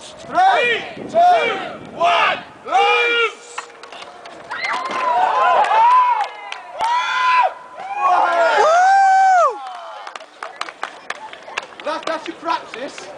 Three, two, one, loose! That's your practice?